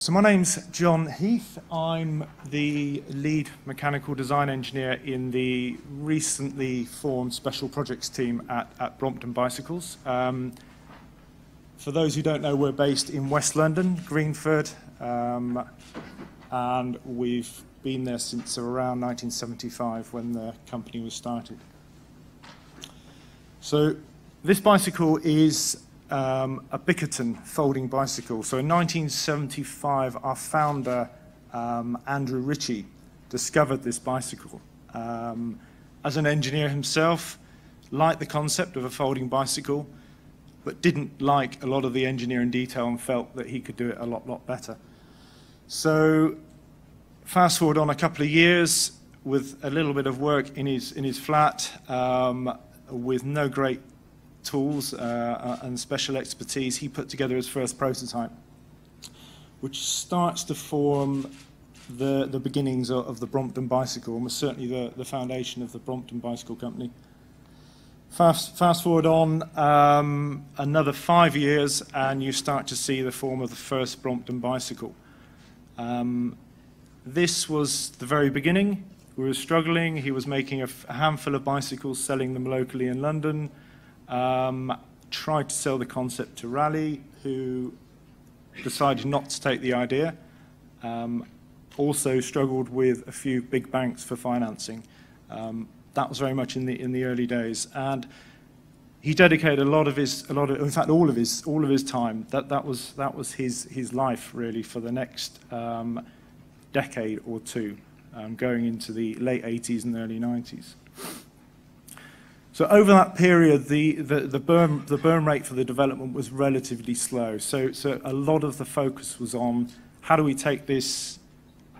So my name's John Heath. I'm the lead mechanical design engineer in the recently formed special projects team at, at Brompton Bicycles. Um, for those who don't know, we're based in West London, Greenford, um, and we've been there since around 1975 when the company was started. So this bicycle is um, a Bickerton folding bicycle. So in 1975, our founder, um, Andrew Ritchie, discovered this bicycle. Um, as an engineer himself, liked the concept of a folding bicycle, but didn't like a lot of the engineering detail and felt that he could do it a lot, lot better. So fast forward on a couple of years with a little bit of work in his, in his flat, um, with no great tools uh, and special expertise, he put together his first prototype, which starts to form the, the beginnings of, of the Brompton Bicycle and was certainly the, the foundation of the Brompton Bicycle Company. Fast, fast forward on um, another five years, and you start to see the form of the first Brompton bicycle. Um, this was the very beginning. We were struggling. He was making a handful of bicycles, selling them locally in London. Um, tried to sell the concept to Raleigh, who decided not to take the idea. Um, also struggled with a few big banks for financing. Um, that was very much in the in the early days, and he dedicated a lot of his a lot of in fact all of his all of his time. That that was that was his his life really for the next um, decade or two, um, going into the late 80s and early 90s. So over that period, the, the, the, burn, the burn rate for the development was relatively slow. So, so a lot of the focus was on how do we take this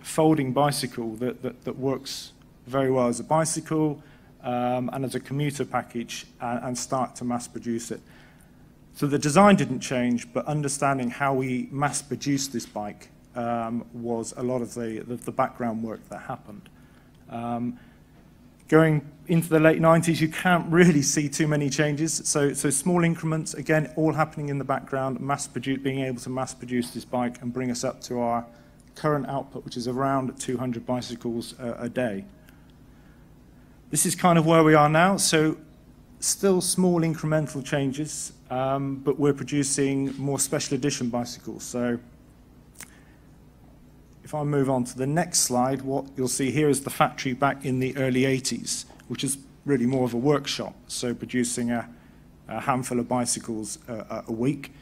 folding bicycle that, that, that works very well as a bicycle um, and as a commuter package and, and start to mass produce it. So the design didn't change, but understanding how we mass produce this bike um, was a lot of the, the, the background work that happened. Um, Going into the late 90s, you can't really see too many changes. So, so small increments, again, all happening in the background, mass produce, being able to mass produce this bike and bring us up to our current output, which is around 200 bicycles a, day. This is kind of where we are now. So still small incremental changes, um, but we're producing more special edition bicycles. So if I move on to the next slide, what you'll see here is the factory back in the early 80s, which is really more of a workshop, so producing a, a handful of bicycles a, a week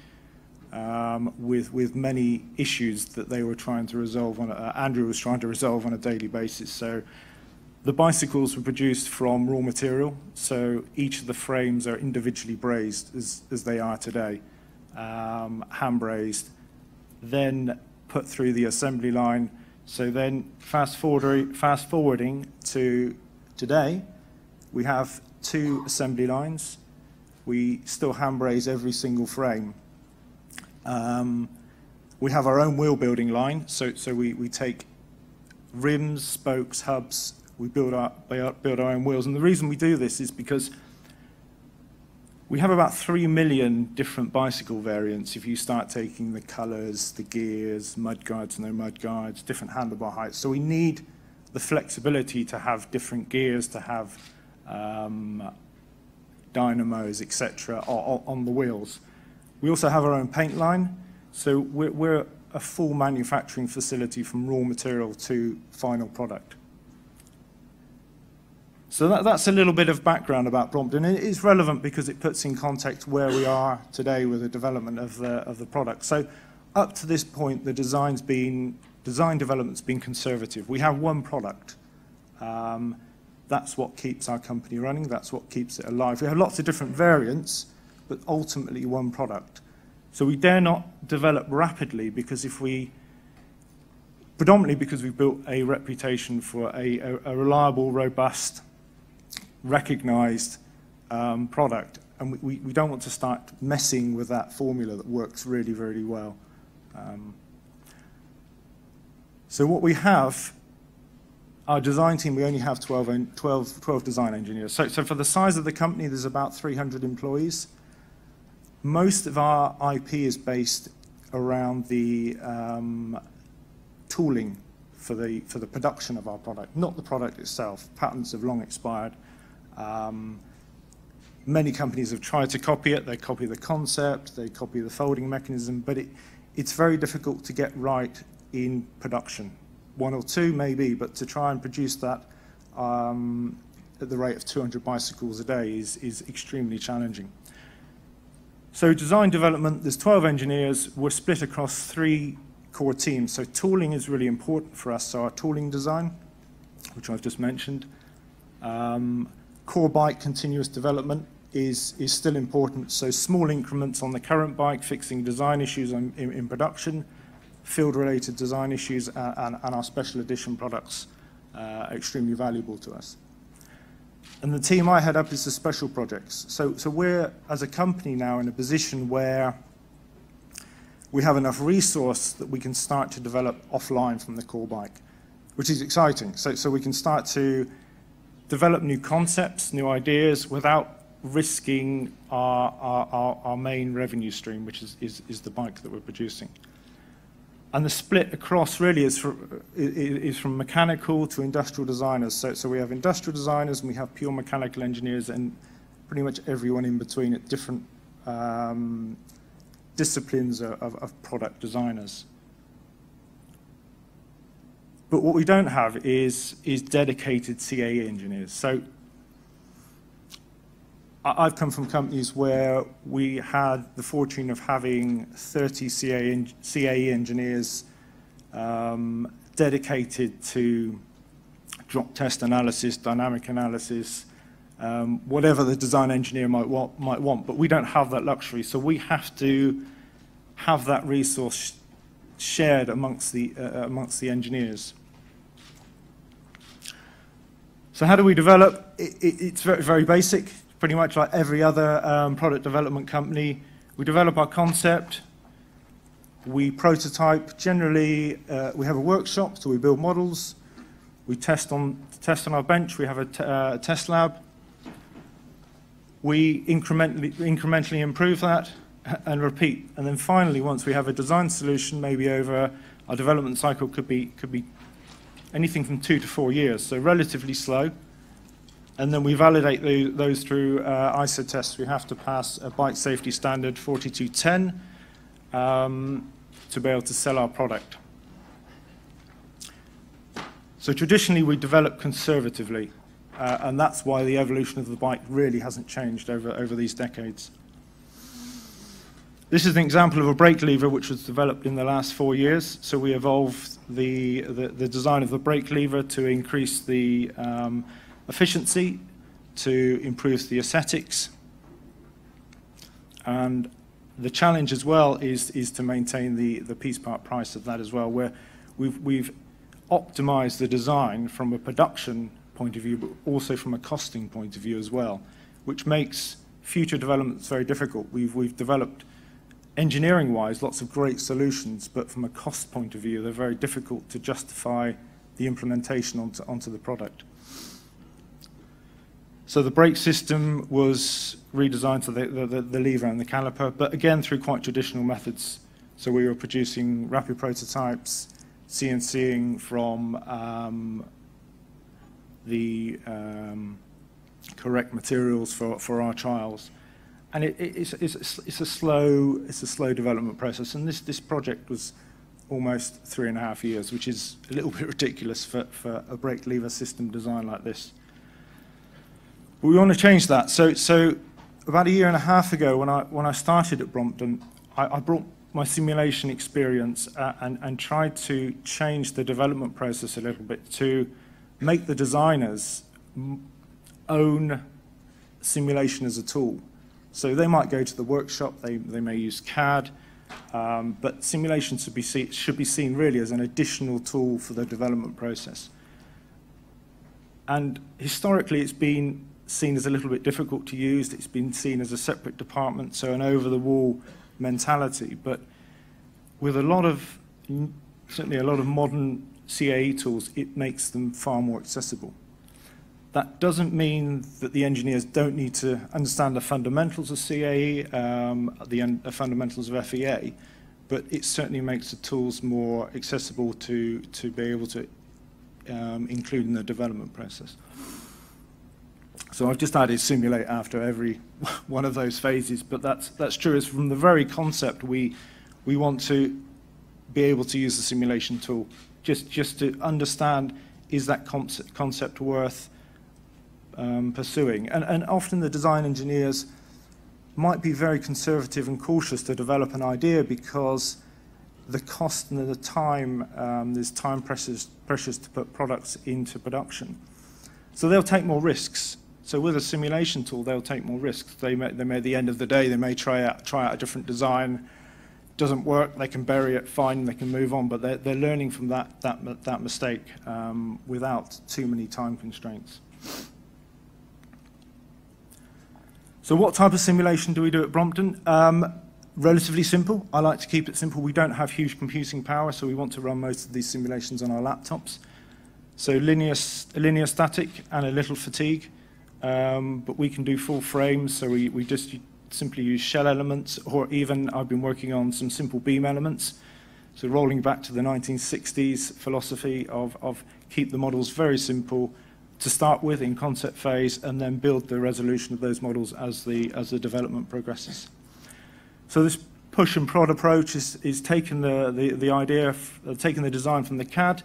um, with, with many issues that they were trying to resolve, on, uh, Andrew was trying to resolve on a daily basis. So the bicycles were produced from raw material, so each of the frames are individually brazed as, as they are today, um, hand brazed. Then put through the assembly line. So then fast, forward, fast forwarding to today, we have two assembly lines. We still hand braze every single frame. Um, we have our own wheel building line, so, so we, we take rims, spokes, hubs, we build our, build our own wheels. And the reason we do this is because we have about 3 million different bicycle variants if you start taking the colors, the gears, mud guards, no mud guards, different handlebar heights. So we need the flexibility to have different gears, to have um, dynamos, etc., on the wheels. We also have our own paint line. So we're, we're a full manufacturing facility from raw material to final product. So that, that's a little bit of background about Brompton. It is relevant because it puts in context where we are today with the development of the, of the product. So up to this point, the design's been, design development's been conservative. We have one product. Um, that's what keeps our company running. That's what keeps it alive. We have lots of different variants, but ultimately one product. So we dare not develop rapidly because if we, predominantly because we've built a reputation for a, a, a reliable, robust, recognized um, product. And we, we don't want to start messing with that formula that works really, really well. Um, so what we have, our design team, we only have 12, 12, 12 design engineers. So, so for the size of the company, there's about 300 employees. Most of our IP is based around the um, tooling for the, for the production of our product, not the product itself. Patents have long expired. Um, many companies have tried to copy it. They copy the concept, they copy the folding mechanism, but it, it's very difficult to get right in production. One or two maybe, but to try and produce that um, at the rate of 200 bicycles a day is, is extremely challenging. So design development, there's 12 engineers. We're split across three core teams. So tooling is really important for us. So our tooling design, which I've just mentioned. Um, core bike continuous development is, is still important. So small increments on the current bike, fixing design issues in, in, in production, field-related design issues, uh, and, and, our special edition products uh, are extremely valuable to us. And the team I head up is the special projects. So, so we're, as a company now, in a position where we have enough resource that we can start to develop offline from the core bike, which is exciting. So, so we can start to develop new concepts, new ideas, without risking our, our, our, main revenue stream, which is, is, is the bike that we're producing. And the split across really is, for, is from mechanical to industrial designers. So, so we have industrial designers and we have pure mechanical engineers and pretty much everyone in between at different um, disciplines of, of product designers. But what we don't have is, is dedicated CAE engineers. So I've come from companies where we had the fortune of having 30 CAE, engineers um, dedicated to drop test analysis, dynamic analysis, um, whatever the design engineer might might want. But we don't have that luxury, so we have to have that resource shared amongst the, uh, amongst the engineers. So how do we develop? It, it, it's very, very basic, pretty much like every other um, product development company. We develop our concept, we prototype. Generally, uh, we have a workshop, so we build models. We test on, test on our bench. We have a uh, test lab. We incrementally, incrementally improve that and repeat. And then finally, once we have a design solution, maybe over our development cycle could be, could be anything from two to four years, so relatively slow. And then we validate the, those through uh, ISO tests. We have to pass a bike safety standard 4210 um, to be able to sell our product. So traditionally, we develop conservatively. Uh, and that's why the evolution of the bike really hasn't changed over, over these decades. This is an example of a brake lever which was developed in the last four years. So we evolved the, the, the design of the brake lever to increase the um, efficiency, to improve the aesthetics. And the challenge as well is, is to maintain the, the piece part price of that as well, where we've, we've optimized the design from a production point of view, but also from a costing point of view as well, which makes future developments very difficult. We've, we've developed, engineering-wise, lots of great solutions, but from a cost point of view, they're very difficult to justify the implementation onto, onto the product. So the brake system was redesigned to the, the, the lever and the caliper, but again through quite traditional methods. So we were producing rapid prototypes, CNCing from um, the um, correct materials for, for our trials. And it, it's, it's, it's, a slow, it's a slow development process. And this, this project was almost three and a half years, which is a little bit ridiculous for, for a brake lever system design like this. But we want to change that. So, so about a year and a half ago, when I, when I started at Brompton, I, I brought my simulation experience uh, and, and tried to change the development process a little bit to make the designers own simulation as a tool. So they might go to the workshop, they, they may use CAD, um, but simulation should be, see, should be seen really as an additional tool for the development process. And historically, it's been seen as a little bit difficult to use. It's been seen as a separate department, so an over-the-wall mentality. But with a lot of, certainly a lot of modern CAE tools, it makes them far more accessible. That doesn't mean that the engineers don't need to understand the fundamentals of CAE, um, the, the fundamentals of FEA, but it certainly makes the tools more accessible to, to be able to um, include in the development process. So I've just added simulate after every one of those phases, but that's, that's true. It's from the very concept we, we want to be able to use the simulation tool just, just to understand is that concept, concept worth um, pursuing. And, and often the design engineers might be very conservative and cautious to develop an idea because the cost and the time, um, there's time pressures, pressures to put products into production. So they'll take more risks. So with a simulation tool, they'll take more risks. They may, they may at the end of the day, they may try out, try out a different design, doesn't work, they can bury it, fine, they can move on, but they're, they're learning from that, that, that mistake um, without too many time constraints. So what type of simulation do we do at Brompton? Um, relatively simple. I like to keep it simple. We don't have huge computing power, so we want to run most of these simulations on our laptops. So linear, linear static and a little fatigue, um, but we can do full frames, so we, we just simply use shell elements, or even I've been working on some simple beam elements. So rolling back to the 1960s philosophy of, of keep the models very simple, to start with in concept phase and then build the resolution of those models as the, as the development progresses. So this push and prod approach is, is taking the, the, the idea, of, uh, taking the design from the CAD,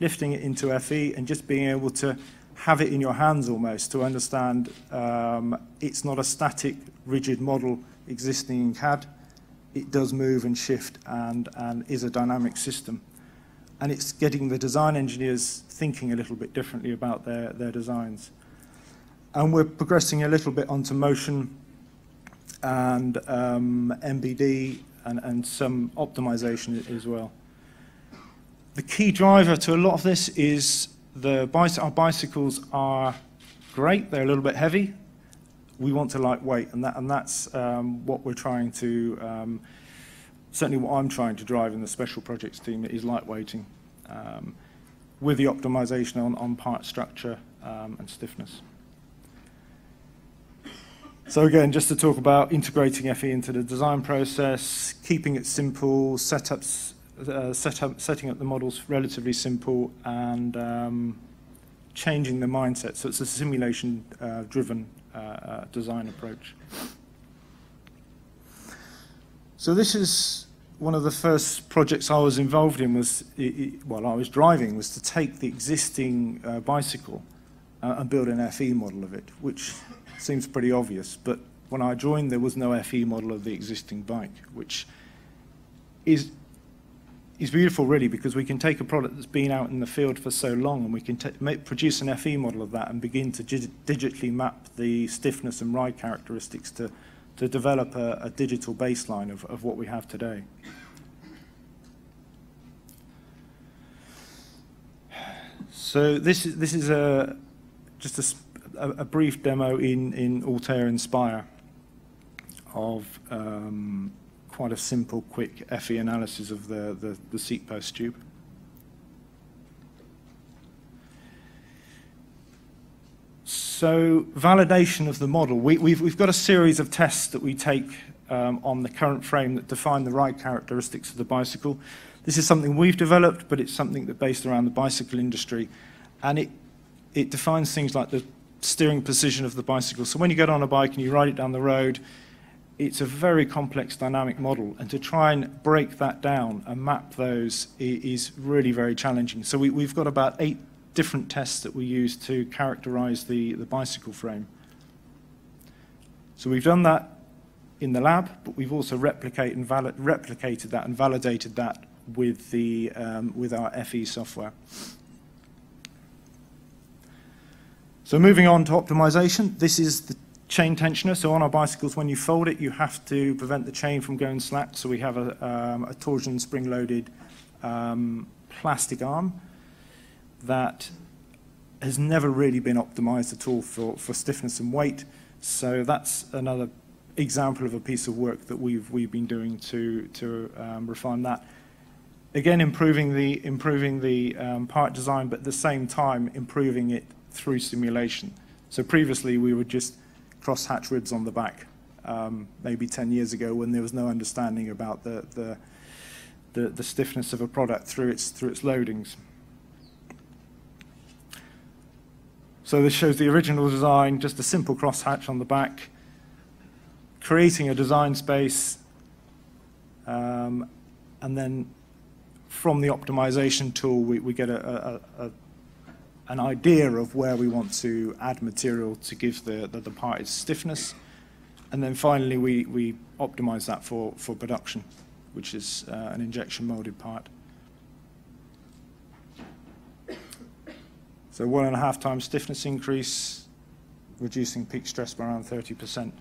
lifting it into FE and just being able to have it in your hands almost to understand um, it's not a static, rigid model existing in CAD. It does move and shift and, and is a dynamic system and it's getting the design engineers thinking a little bit differently about their, their designs. And we're progressing a little bit onto motion and um, MBD and, and some optimization as well. The key driver to a lot of this is the bicy our bicycles are great, they're a little bit heavy. We want to lightweight, and, that, and that's um, what we're trying to um, certainly what I'm trying to drive in the special projects team is lightweighting um, with the optimization on, on part structure um, and stiffness. So again, just to talk about integrating FE into the design process, keeping it simple, setups, uh, set up, setting up the models relatively simple, and um, changing the mindset. So it's a simulation-driven uh, uh, design approach. So this is one of the first projects I was involved in was, while I was driving, was to take the existing uh, bicycle uh, and build an FE model of it, which seems pretty obvious. But when I joined, there was no FE model of the existing bike, which is is beautiful, really, because we can take a product that's been out in the field for so long and we can make, produce an FE model of that and begin to digitally map the stiffness and ride characteristics to to develop a, a digital baseline of, of what we have today. So this is, this is a, just a, a brief demo in, in Altair Inspire of um, quite a simple, quick FE analysis of the, the, the seat post tube. So validation of the model. We, we've, we've got a series of tests that we take um, on the current frame that define the ride characteristics of the bicycle. This is something we've developed, but it's something that's based around the bicycle industry. And it, it defines things like the steering position of the bicycle. So when you get on a bike and you ride it down the road, it's a very complex dynamic model. And to try and break that down and map those is really very challenging. So we, we've got about eight different tests that we use to characterize the, the bicycle frame. So we've done that in the lab, but we've also replicated, and replicated that and validated that with, the, um, with our FE software. So moving on to optimization, this is the chain tensioner. So on our bicycles, when you fold it, you have to prevent the chain from going slack. So we have a, um, a torsion spring-loaded um, plastic arm that has never really been optimized at all for, for stiffness and weight. So that's another example of a piece of work that we've, we've been doing to, to um, refine that. Again, improving the, improving the um, part design, but at the same time, improving it through simulation. So previously, we would just cross-hatch ribs on the back, um, maybe 10 years ago when there was no understanding about the, the the, the stiffness of a product through its, through its loadings. So this shows the original design, just a simple crosshatch on the back, creating a design space, um, and then from the optimization tool, we, we get a, a, a, an idea of where we want to add material to give the, the, the part its stiffness. And then finally, we, we optimize that for, for production, which is uh, an injection molded part. So one and a half times stiffness increase, reducing peak stress by around 30%.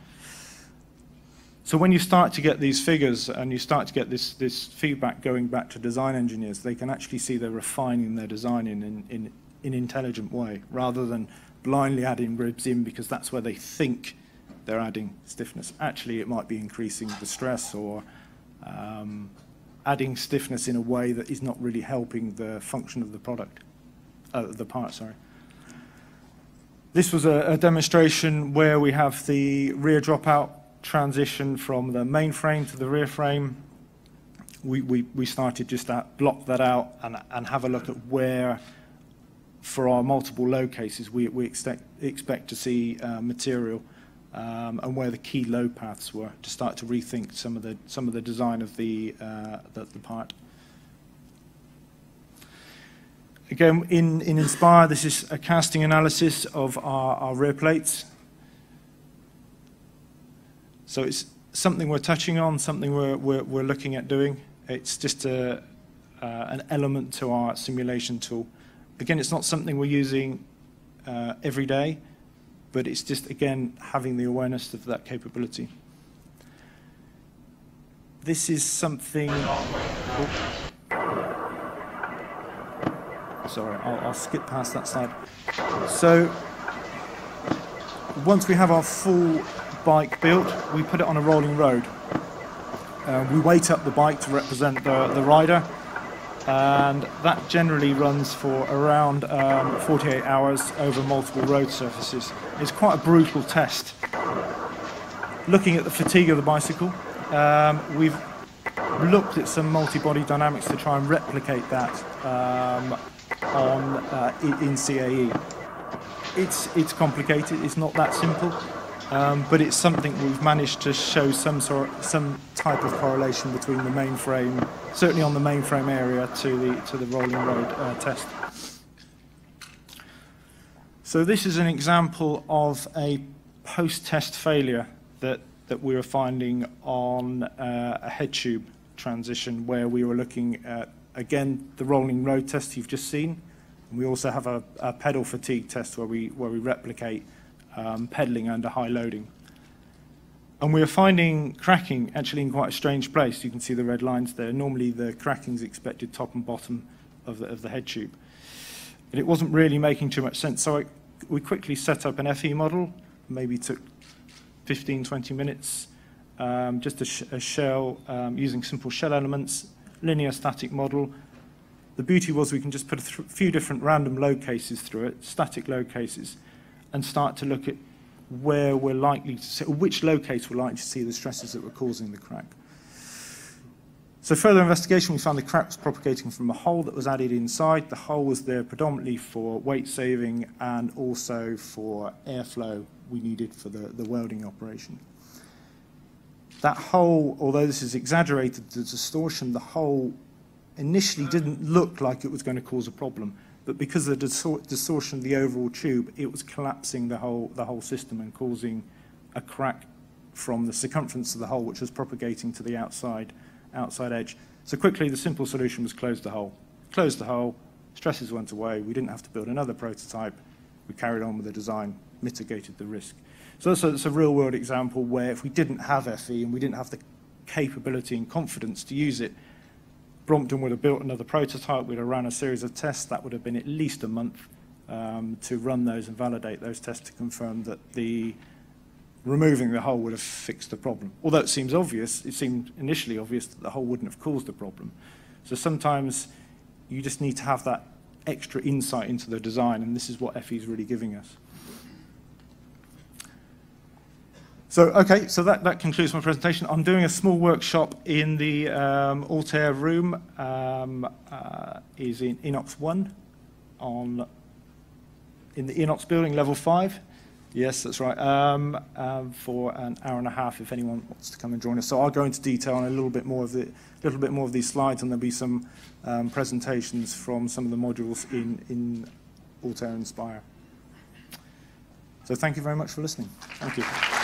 So when you start to get these figures and you start to get this, this feedback going back to design engineers, they can actually see they're refining their design in an in, in intelligent way, rather than blindly adding ribs in because that's where they think they're adding stiffness. Actually, it might be increasing the stress or um, adding stiffness in a way that is not really helping the function of the product, uh, the part, sorry. This was a, a demonstration where we have the rear dropout transition from the main frame to the rear frame, we, we, we started just to block that out and, and have a look at where, for our multiple load cases, we, we expect, expect to see uh, material um, and where the key load paths were to start to rethink some of the, some of the design of the, uh, the, the part. Again, in, in Inspire, this is a casting analysis of our, our rear plates. So it's something we're touching on, something we're, we're, we're looking at doing. It's just a, uh, an element to our simulation tool. Again, it's not something we're using uh, every day, but it's just, again, having the awareness of that capability. This is something... Oh, sorry, I'll, I'll skip past that slide. So once we have our full bike built, we put it on a rolling road. Uh, we weight up the bike to represent the, the rider, and that generally runs for around um, 48 hours over multiple road surfaces. It's quite a brutal test. Looking at the fatigue of the bicycle, um, we've looked at some multi-body dynamics to try and replicate that um, on uh, in CAE. It's it's complicated. It's not that simple. Um, but it's something we've managed to show some sort, some type of correlation between the mainframe, certainly on the mainframe area, to the to the rolling road uh, test. So this is an example of a post-test failure that that we were finding on uh, a head tube transition, where we were looking at again the rolling road test you've just seen. And we also have a, a pedal fatigue test where we where we replicate um, pedaling under high loading. And we are finding cracking actually in quite a strange place. You can see the red lines there. Normally the cracking is expected top and bottom of the, of the head tube. And it wasn't really making too much sense. So I, we quickly set up an FE model, maybe took 15, 20 minutes, um, just a, sh a shell um, using simple shell elements, linear static model. The beauty was we can just put a few different random load cases through it, static load cases, and start to look at where we're likely to see, which locate we're likely to see the stresses that were causing the crack. So further investigation, we found the crack was propagating from a hole that was added inside. The hole was there predominantly for weight saving and also for airflow we needed for the, the welding operation. That hole, although this is exaggerated, the distortion, the hole initially didn't look like it was going to cause a problem. But because of the distor distortion of the overall tube, it was collapsing the whole, the whole system and causing a crack from the circumference of the hole, which was propagating to the outside, outside edge. So quickly, the simple solution was close the hole. Close the hole, stresses went away, we didn't have to build another prototype, we carried on with the design, mitigated the risk. So that's a, that's a real-world example where if we didn't have FE and we didn't have the capability and confidence to use it, Brompton would have built another prototype, we'd have run a series of tests, that would have been at least a month um, to run those and validate those tests to confirm that the removing the hole would have fixed the problem. Although it seems obvious, it seemed initially obvious that the hole wouldn't have caused the problem. So sometimes you just need to have that extra insight into the design, and this is what FE is really giving us. So, okay, so that, that concludes my presentation. I'm doing a small workshop in the um, Altair room, um, uh, is in Inox 1 on, in the Inox building, level 5. Yes, that's right, um, um, for an hour and a half if anyone wants to come and join us. So I'll go into detail on a little bit more of the, little bit more of these slides and there'll be some um, presentations from some of the modules in, in Altair Inspire. So thank you very much for listening. Thank you.